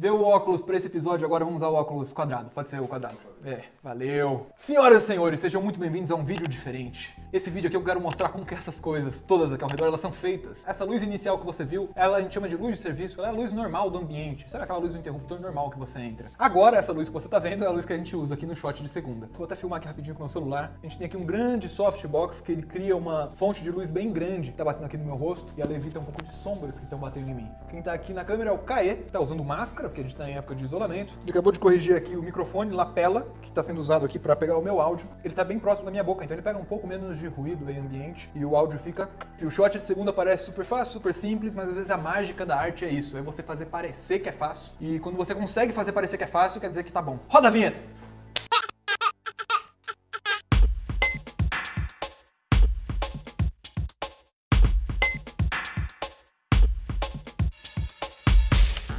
Vê o óculos para esse episódio, agora vamos usar o óculos quadrado. Pode ser o quadrado. É, valeu. Senhoras e senhores, sejam muito bem-vindos a um vídeo diferente. Esse vídeo aqui eu quero mostrar como que essas coisas, todas aqui ao redor, elas são feitas. Essa luz inicial que você viu, ela a gente chama de luz de serviço, ela é a luz normal do ambiente. Sabe aquela luz do interruptor normal que você entra? Agora, essa luz que você tá vendo é a luz que a gente usa aqui no shot de segunda. Vou até filmar aqui rapidinho com o meu celular. A gente tem aqui um grande softbox que ele cria uma fonte de luz bem grande que tá batendo aqui no meu rosto e ela evita um pouco de sombras que estão batendo em mim. Quem tá aqui na câmera é o Caê, tá usando máscara, porque a gente tá em época de isolamento. Ele acabou de corrigir aqui o microfone lapela, que tá sendo usado aqui para pegar o meu áudio. Ele tá bem próximo da minha boca, então ele pega um pouco menos de ruído aí ambiente e o áudio fica. E o shot de segunda parece super fácil, super simples, mas às vezes a mágica da arte é isso, é você fazer parecer que é fácil. E quando você consegue fazer parecer que é fácil, quer dizer que tá bom. Roda a vinheta!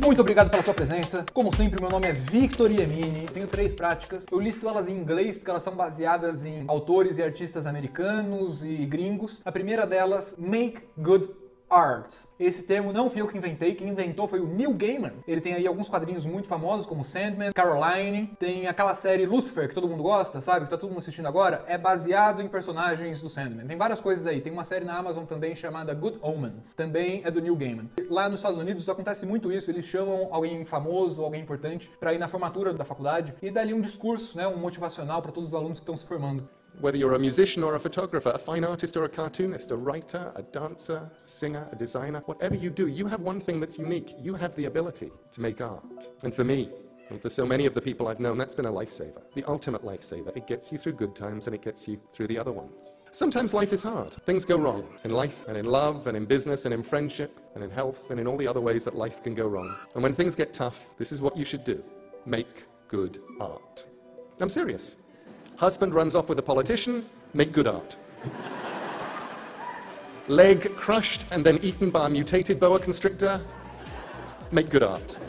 Muito obrigado pela sua presença. Como sempre, meu nome é Victor Iemini. Tenho três práticas. Eu listo elas em inglês porque elas são baseadas em autores e artistas americanos e gringos. A primeira delas, Make Good art. Esse termo não fui eu que inventei, quem inventou foi o Neil Gaiman. Ele tem aí alguns quadrinhos muito famosos, como Sandman, Caroline, tem aquela série Lucifer, que todo mundo gosta, sabe? Que tá todo mundo assistindo agora, é baseado em personagens do Sandman. Tem várias coisas aí, tem uma série na Amazon também chamada Good Omens, também é do Neil Gaiman. Lá nos Estados Unidos acontece muito isso, eles chamam alguém famoso, alguém importante, para ir na formatura da faculdade e dali um discurso, né, um motivacional para todos os alunos que estão se formando. Whether you're a musician or a photographer, a fine artist or a cartoonist, a writer, a dancer, a singer, a designer, whatever you do, you have one thing that's unique. You have the ability to make art. And for me, and for so many of the people I've known, that's been a lifesaver. The ultimate lifesaver. It gets you through good times and it gets you through the other ones. Sometimes life is hard. Things go wrong in life and in love and in business and in friendship and in health and in all the other ways that life can go wrong. And when things get tough, this is what you should do make good art. I'm serious. Husband runs off with a politician, make good art. Leg crushed and then eaten by a mutated boa constrictor, make good art.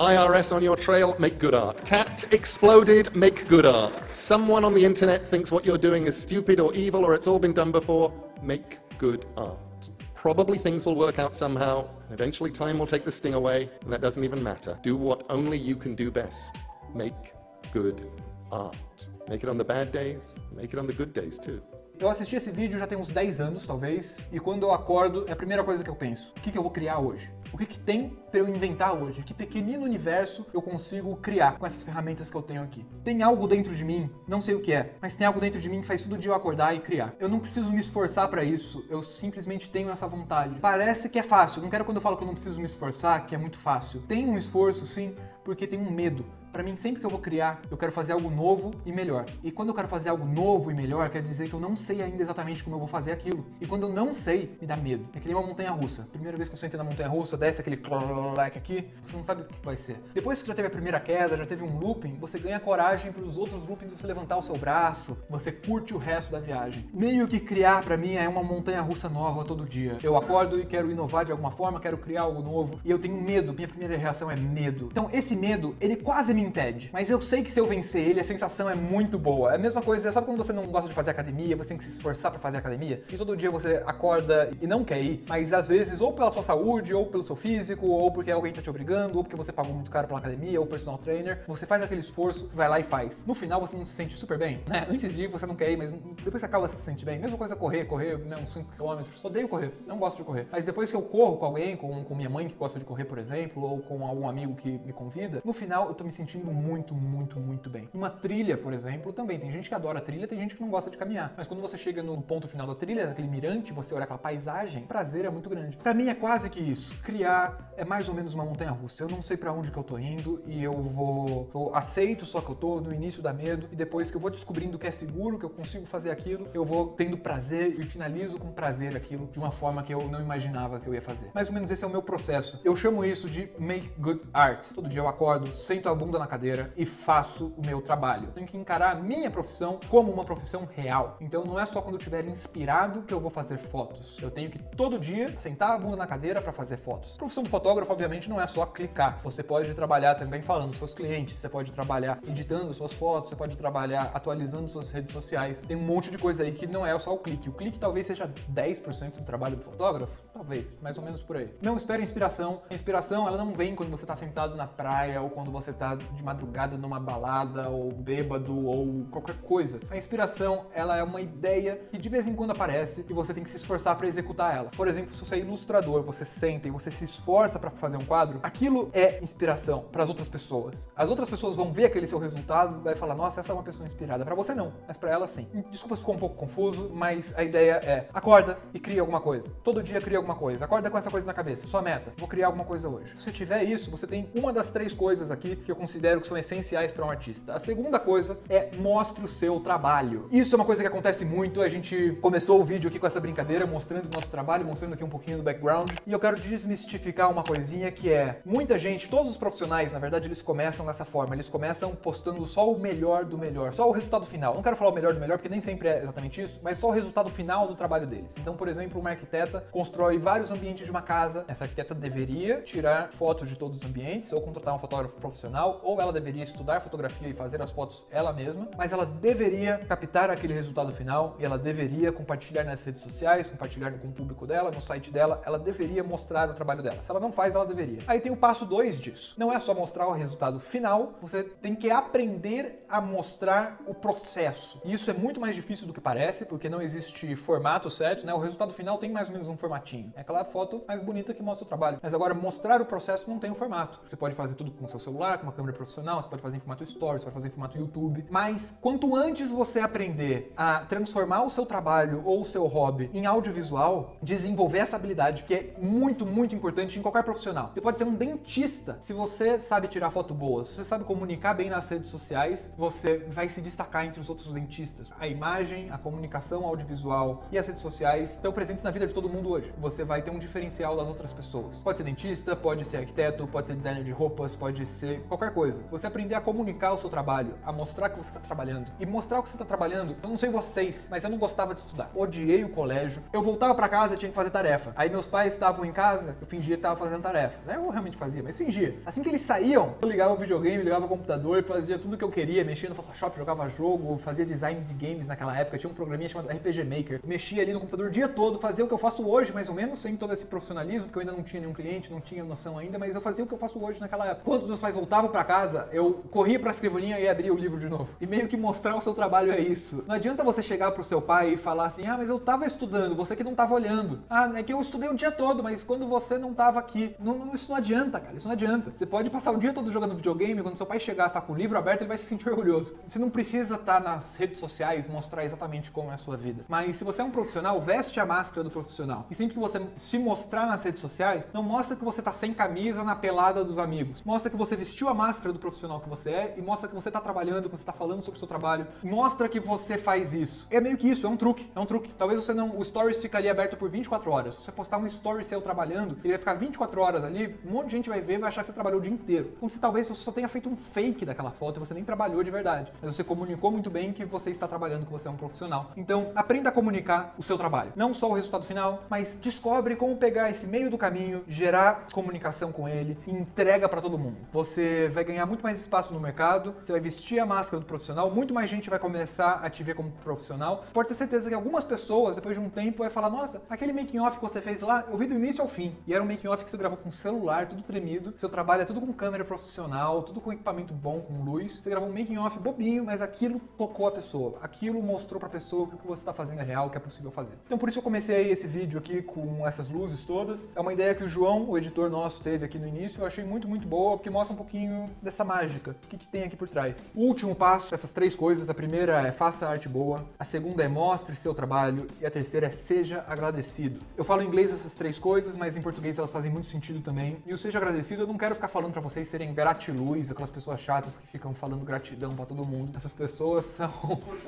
IRS on your trail, make good art. Cat exploded, make good art. Someone on the internet thinks what you're doing is stupid or evil or it's all been done before, make good art. Probably things will work out somehow, and eventually time will take the sting away, and that doesn't even matter. Do what only you can do best. Make good art. Make it on the bad days, make it on the good days too. Eu assisti esse vídeo já tem uns 10 anos, talvez, e quando eu acordo, é a primeira coisa que eu penso. O que, que eu vou criar hoje? O que, que tem para eu inventar hoje? Que pequenino universo eu consigo criar com essas ferramentas que eu tenho aqui? Tem algo dentro de mim, não sei o que é, mas tem algo dentro de mim que faz todo dia eu acordar e criar. Eu não preciso me esforçar para isso, eu simplesmente tenho essa vontade. Parece que é fácil, não quero quando eu falo que eu não preciso me esforçar, que é muito fácil. Tem um esforço, sim, porque tem um medo. Para mim, sempre que eu vou criar, eu quero fazer algo novo e melhor. E quando eu quero fazer algo novo e melhor, quer dizer que eu não sei ainda exatamente como eu vou fazer aquilo. E quando eu não sei, me dá medo. É que nem uma montanha russa. Primeira vez que você entra na montanha russa, desce aquele clack aqui, você não sabe o que vai ser. Depois que já teve a primeira queda, já teve um looping, você ganha coragem para os outros loopings você levantar o seu braço, você curte o resto da viagem. Meio que criar para mim é uma montanha russa nova todo dia. Eu acordo e quero inovar de alguma forma, quero criar algo novo e eu tenho medo. Minha primeira reação é medo. Então esse medo, ele quase me impede. Mas eu sei que se eu vencer ele, a sensação é muito boa. É a mesma coisa, sabe quando você não gosta de fazer academia, você tem que se esforçar para fazer academia? E todo dia você acorda e não quer ir, mas às vezes ou pela sua saúde, ou pelo seu físico, ou porque alguém tá te obrigando, ou porque você pagou muito caro pela academia, ou personal trainer, você faz aquele esforço, vai lá e faz. No final você não se sente super bem, né? Antes de ir você não quer ir, mas depois que acaba você se sente bem. Mesma coisa correr, correr, né, uns 5 km. Odeio correr, não gosto de correr. Mas depois que eu corro com alguém, com, com minha mãe que gosta de correr, por exemplo, ou com algum amigo que me convida, no final eu tô me sentindo muito, muito, muito bem. Uma trilha, por exemplo, também. Tem gente que adora trilha, tem gente que não gosta de caminhar. Mas quando você chega no ponto final da trilha, naquele mirante, você olha aquela paisagem, o prazer é muito grande. Para mim é quase que isso. Criar é mais ou menos uma montanha russa. Eu não sei para onde que eu tô indo e eu vou. Eu aceito só que eu tô no início da medo e depois que eu vou descobrindo que é seguro, que eu consigo fazer aquilo, eu vou tendo prazer e finalizo com prazer aquilo de uma forma que eu não imaginava que eu ia fazer. Mais ou menos esse é o meu processo. Eu chamo isso de make good art. Todo dia eu acordo, sento a bunda na cadeira e faço o meu trabalho. Tenho que encarar a minha profissão como uma profissão real. Então não é só quando eu estiver inspirado que eu vou fazer fotos. Eu tenho que todo dia sentar a bunda na cadeira para fazer fotos. A profissão do fotógrafo, obviamente, não é só clicar. Você pode trabalhar também falando com seus clientes, você pode trabalhar editando suas fotos, você pode trabalhar atualizando suas redes sociais. Tem um monte de coisa aí que não é só o clique. O clique talvez seja 10% do trabalho do fotógrafo, Talvez, mais ou menos por aí. Não espere inspiração. A inspiração, ela não vem quando você tá sentado na praia ou quando você tá de madrugada numa balada ou bêbado ou qualquer coisa. A inspiração, ela é uma ideia que de vez em quando aparece e você tem que se esforçar para executar ela. Por exemplo, se você é ilustrador, você senta e você se esforça para fazer um quadro, aquilo é inspiração para as outras pessoas. As outras pessoas vão ver aquele seu resultado e vai falar: "Nossa, essa é uma pessoa inspirada". Para você não, mas para ela sim. Desculpa se ficou um pouco confuso, mas a ideia é: acorda e cria alguma coisa. Todo dia cria alguma coisa. Acorda com essa coisa na cabeça. Sua meta. Vou criar alguma coisa hoje. Se você tiver isso, você tem uma das três coisas aqui que eu considero que são essenciais para um artista. A segunda coisa é mostre o seu trabalho. Isso é uma coisa que acontece muito. A gente começou o vídeo aqui com essa brincadeira, mostrando o nosso trabalho, mostrando aqui um pouquinho do background. E eu quero desmistificar uma coisinha que é: muita gente, todos os profissionais, na verdade, eles começam dessa forma. Eles começam postando só o melhor do melhor, só o resultado final. Não quero falar o melhor do melhor, porque nem sempre é exatamente isso, mas só o resultado final do trabalho deles. Então, por exemplo, uma arquiteta constrói vários ambientes de uma casa. Essa arquiteta deveria tirar fotos de todos os ambientes, ou contratar um fotógrafo profissional, ou ela deveria estudar fotografia e fazer as fotos ela mesma, mas ela deveria captar aquele resultado final e ela deveria compartilhar nas redes sociais, compartilhar com o público dela, no site dela, ela deveria mostrar o trabalho dela. Se ela não faz, ela deveria. Aí tem o passo 2 disso. Não é só mostrar o resultado final, você tem que aprender a mostrar o processo. E isso é muito mais difícil do que parece, porque não existe formato certo, né? O resultado final tem mais ou menos um formatinho. É aquela foto mais bonita que mostra o trabalho. Mas agora, mostrar o processo não tem um formato. Você pode fazer tudo com seu celular, com uma câmera profissional, você pode fazer em formato stories, você pode fazer em formato YouTube. Mas quanto antes você aprender a transformar o seu trabalho ou o seu hobby em audiovisual, desenvolver essa habilidade que é muito, muito importante em qualquer profissional. Você pode ser um dentista se você sabe tirar foto boa, se você sabe comunicar bem nas redes sociais, você vai se destacar entre os outros dentistas. A imagem, a comunicação audiovisual e as redes sociais estão presentes na vida de todo mundo hoje. Você vai ter um diferencial das outras pessoas. Pode ser dentista, pode ser arquiteto, pode ser designer de roupas, pode ser qualquer coisa. Você aprender a comunicar o seu trabalho, a mostrar que você está trabalhando. E mostrar o que você está trabalhando, eu não sei vocês, mas eu não gostava de estudar. Odiei o colégio. Eu voltava para casa tinha que fazer tarefa. Aí meus pais estavam em casa, eu fingia que estava fazendo tarefa. Eu realmente fazia, mas fingia. Assim que eles saíam, eu ligava o videogame, ligava o computador, fazia tudo que eu queria, mexia no Photoshop, jogava jogo, fazia design de games naquela época, tinha um programinha chamado RPG Maker. Mexia ali no computador o dia todo, fazia o que eu faço hoje, mais ou menos, sem todo esse profissionalismo, porque eu ainda não tinha nenhum cliente, não tinha noção ainda, mas eu fazia o que eu faço hoje naquela época. Quando os meus pais voltavam para casa, eu corria para a escrivaninha e abria o livro de novo. E meio que mostrar o seu trabalho é isso. Não adianta você chegar pro seu pai e falar assim: "Ah, mas eu tava estudando, você que não tava olhando". Ah, é que eu estudei o dia todo, mas quando você não tava aqui, não, isso não adianta, cara. Isso não adianta. Você pode passar o dia todo jogando videogame, quando seu pai chegar, estar com o livro aberto, ele vai se sentir orgulhoso. Você não precisa estar nas redes sociais mostrar exatamente como é a sua vida. Mas se você é um profissional, veste a máscara do profissional. E sempre que você se mostrar nas redes sociais, não mostra que você tá sem camisa na pelada dos amigos. Mostra que você vestiu a máscara do profissional que você é e mostra que você tá trabalhando, que você tá falando sobre o seu trabalho. Mostra que você faz isso. É meio que isso, é um truque, é um truque. Talvez você não, o stories fica ali aberto por 24 horas. Se você postar um story seu trabalhando, ele vai ficar 24 horas ali, um monte de gente vai ver, vai achar que você trabalhou o dia inteiro. Como se talvez você só tenha feito um fake daquela foto e você nem trabalhou de verdade. Mas você comunicou muito bem que você está trabalhando, que você é um profissional. Então, aprenda a comunicar o seu trabalho. Não só o resultado final, mas descobre como pegar esse meio do caminho, gerar comunicação com ele e entrega para todo mundo. Você vai ganhar muito mais espaço no mercado, você vai vestir a máscara do profissional, muito mais gente vai começar a te ver como profissional. Pode ter certeza que algumas pessoas, depois de um tempo, vai falar: Nossa, aquele making off que você fez lá, eu vi do início ao fim. E era um making off que você gravou com celular, tudo tremido. Seu trabalho é tudo com câmera profissional, tudo com equipamento bom, com luz. Você gravou um making off bobinho, mas aquilo tocou a pessoa. Aquilo mostrou pra pessoa que o que você está fazendo é real, que é possível fazer. Então por isso eu comecei esse vídeo aqui com essas luzes todas. É uma ideia que o João, o editor nosso, teve aqui no início. Eu achei muito, muito boa, porque mostra um pouquinho dessa mágica. O que, que tem aqui por trás. O último passo, essas três coisas. A primeira é faça arte boa. A segunda é mostre seu trabalho. E a terceira é seja agradecido. Eu falo em inglês essas três coisas, mas em português elas fazem muito sentido também. E o seja agradecido, eu não quero ficar falando para vocês serem gratiluz, aquelas pessoas chatas que ficam falando gratidão para todo mundo. Essas pessoas são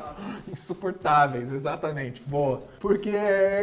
insuportáveis, exatamente. Boa. Porque,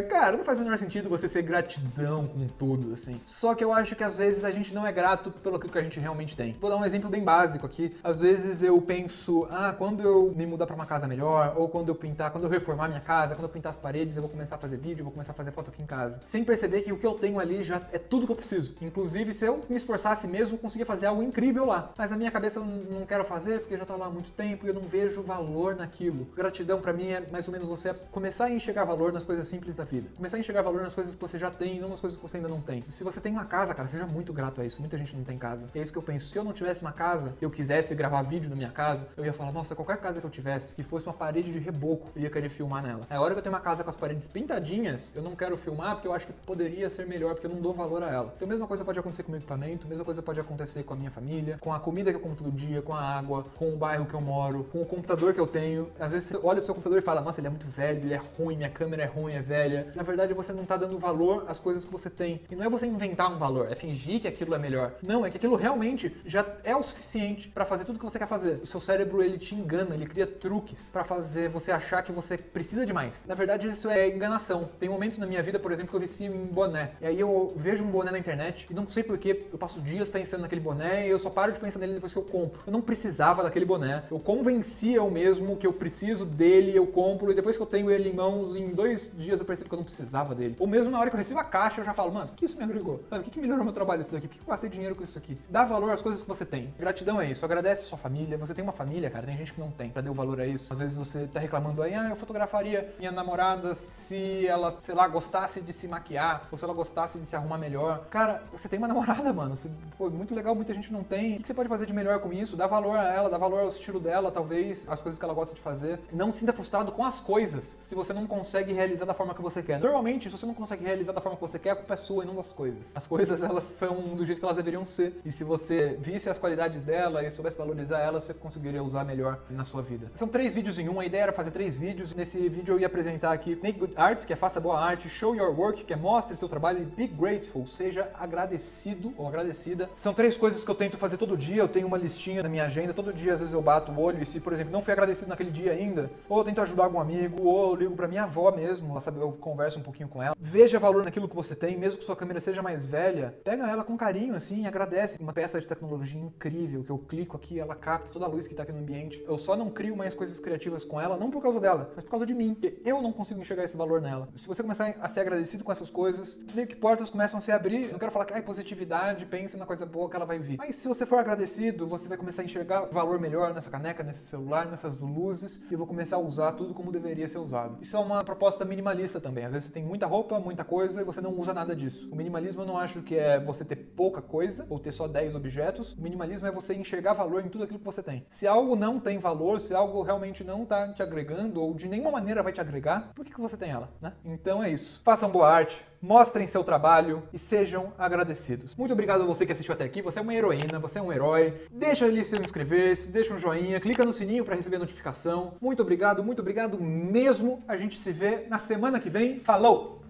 cara, não faz o menor sentido você ser gratidão com tudo, assim. Só que eu acho que às vezes a gente não é grato pelo que a gente realmente tem. Vou dar um exemplo bem básico aqui. Às vezes eu penso, ah, quando eu me mudar para uma casa melhor, ou quando eu pintar, quando eu reformar minha casa, quando eu pintar as paredes, eu vou começar a fazer vídeo, vou começar a fazer foto aqui em casa. Sem perceber que o que eu tenho ali já é tudo que eu preciso. Inclusive, se eu me esforçasse mesmo, conseguia fazer algo incrível lá. Mas na minha cabeça eu não quero fazer porque já tá lá há muito tempo e eu não vejo valor naquilo. Gratidão para mim é mais ou menos você começar a enxergar valor nas coisas simples da vida. Começar a enxergar valor nas coisas que você já tem e não nas coisas que você ainda não tem. Se você tem uma casa, cara, seja muito grato a isso. Muita gente não tem casa. É isso que eu penso. Se eu não tivesse uma casa, eu quisesse gravar vídeo na minha casa, eu ia falar, nossa, qualquer casa que eu tivesse, que fosse uma parede de reboco, eu ia querer filmar nela. Agora que eu tenho uma casa com as paredes pintadinhas, eu não quero filmar porque eu acho que poderia ser melhor, porque eu não dou valor a ela. Então a mesma coisa pode acontecer com o meu equipamento, a mesma coisa pode acontecer com a minha família, com a comida que eu como todo dia, com a água, com o bairro que eu moro, com o computador que eu tenho. Às vezes você olha pro seu computador e fala, nossa, ele é muito velho, ele é ruim, minha câmera é ruim, é velha. Na verdade, você não tá dando valor às coisas que você tem. E não é você inventar um valor, é fingir que aquilo é melhor. Não, é que aquilo realmente já é o suficiente para fazer tudo que você quer fazer. O seu cérebro, ele te engana, ele cria truques para fazer você achar que você precisa de mais. Na verdade, isso é enganação. Tem momentos na minha vida, por exemplo, que eu vicio em boné. E aí eu vejo um boné na internet e não sei porquê, eu passo dias pensando naquele boné e eu só paro de pensar nele depois que eu compro. Eu não precisava daquele boné. Eu convenci eu mesmo que eu preciso dele, eu compro e depois que eu tenho ele em mãos, em dois dias eu percebo que eu não precisava dele. Ou mesmo na hora que eu recebo a caixa, eu já falo, mano, o que isso me agregou? Mano, o que, que melhorou meu trabalho isso daqui? Por que eu gastei dinheiro com isso aqui? Dá valor às coisas que você tem. Gratidão é isso. Agradece a sua família. Você tem uma família, cara. Tem gente que não tem. Pra dar o valor a isso. Às vezes você tá reclamando aí, ah, eu fotografaria minha namorada se ela, sei lá, gostasse de se maquiar, ou se ela gostasse de se arrumar melhor. Cara, você tem uma namorada, mano. Você, pô, muito legal, muita gente não tem. O que você pode fazer de melhor com isso? Dá valor a ela, dá valor ao estilo dela, talvez, as coisas que ela gosta de fazer. Não se sinta frustrado com as coisas se você não consegue realizar da forma que você quer. Normalmente, se você não consegue realizar da forma que você quer, a culpa é sua e não das coisas. As coisas, elas são do jeito que elas deveriam ser. E se você visse as qualidades dela e soubesse valorizar elas, você conseguiria usar melhor na sua vida. São três vídeos em um. A ideia era fazer três vídeos. Nesse vídeo eu ia apresentar aqui Make Good Art, que é faça boa arte, Show Your Work, que é mostre seu trabalho e Be Grateful, seja agradecido ou agradecida. São três coisas que eu tento fazer todo dia. Eu tenho uma listinha na minha agenda. Todo dia, às vezes, eu bato o olho e se, por exemplo, não fui agradecido naquele dia ainda, ou eu tento ajudar algum amigo, ou eu ligo pra minha avó mesmo, ela sabe, eu converso um pouquinho com ela. Veja valor naquilo que você tem, mesmo que sua câmera seja mais velha, pega ela com carinho, assim, agradece. Uma peça de tecnologia incrível, que eu clico aqui, ela capta toda a luz que tá aqui no ambiente. Eu só não crio mais coisas criativas com ela, não por causa dela, mas por causa de mim, porque eu não consigo enxergar esse valor nela. Se você começar a ser agradecido com essas coisas, meio que portas começam a se abrir. Eu não quero falar que, ai, positividade, pense na coisa boa que ela vai vir. Mas se você for agradecido, você vai começar a enxergar valor melhor nessa caneca, nesse celular, nessas luzes, e eu vou começar a usar tudo como deveria ser usado. Isso é uma proposta minimalista também. Às vezes você tem muita roupa, muita coisa, e você não usa nada disso. O minimalismo eu não acho que é você ter pouca coisa, ou ter só 10 objetos. O minimalismo é você enxergar valor em tudo aquilo que você tem. Se algo não tem valor, se algo realmente não está te agregando, ou de nenhuma maneira vai te agregar, por que, que você tem ela, né? Então é isso. Façam boa arte, mostrem seu trabalho e sejam agradecidos. Muito obrigado a você que assistiu até aqui. Você é uma heroína, você é um herói. Deixa ali seu inscrever-se, deixa um joinha, clica no sininho para receber notificação. Muito obrigado, muito obrigado mesmo. A gente se vê na semana que vem. Falou!